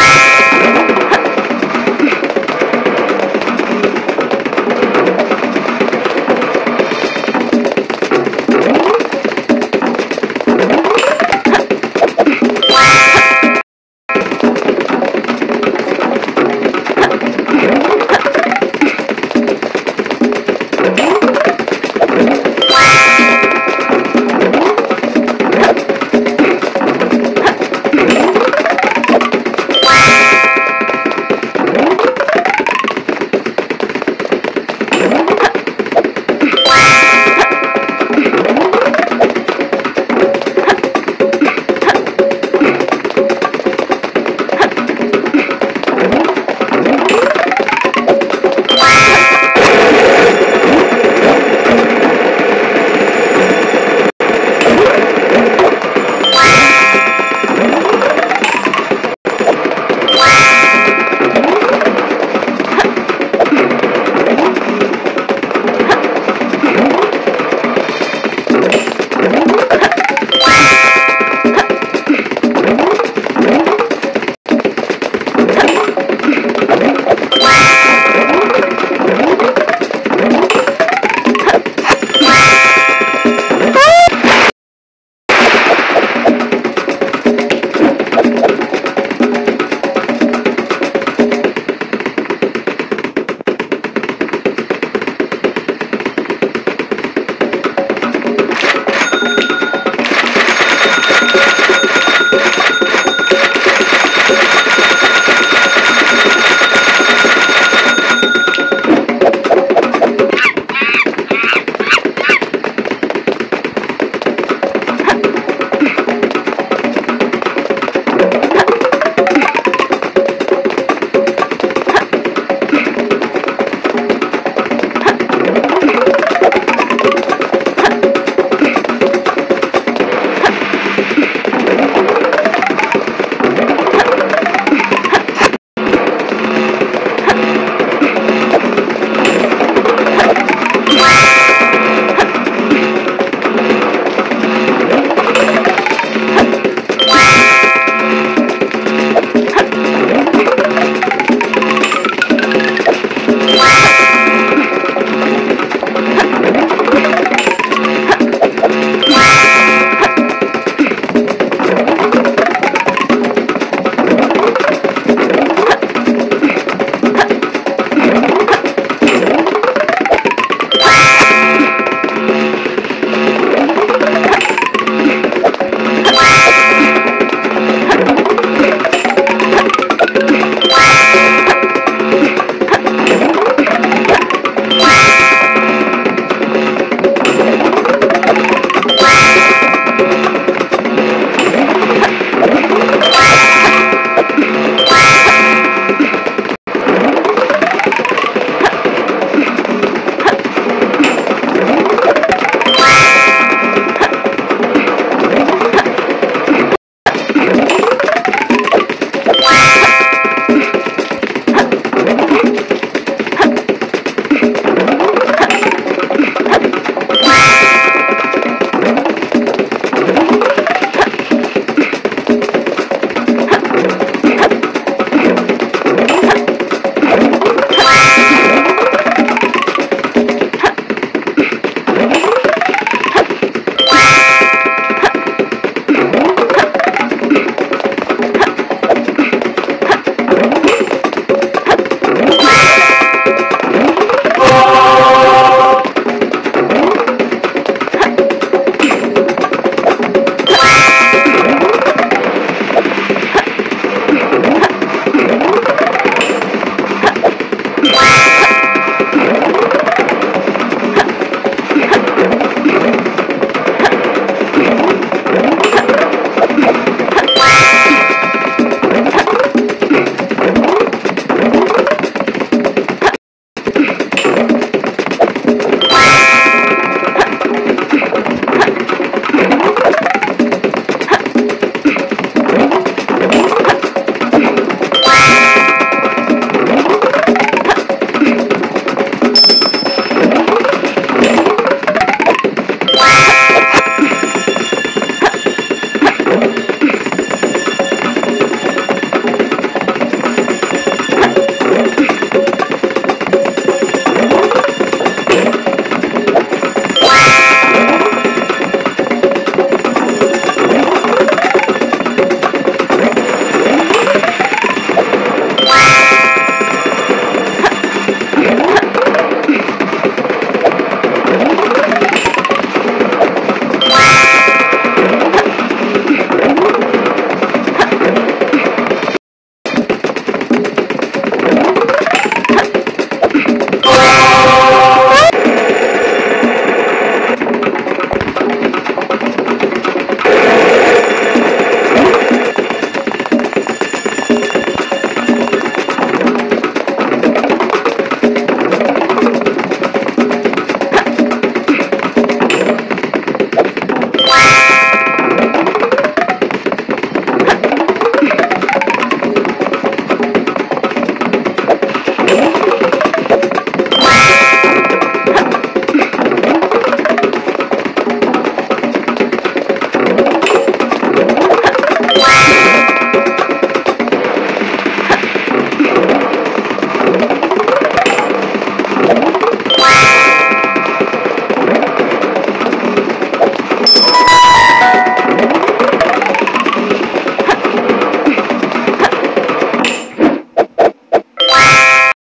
Yeah!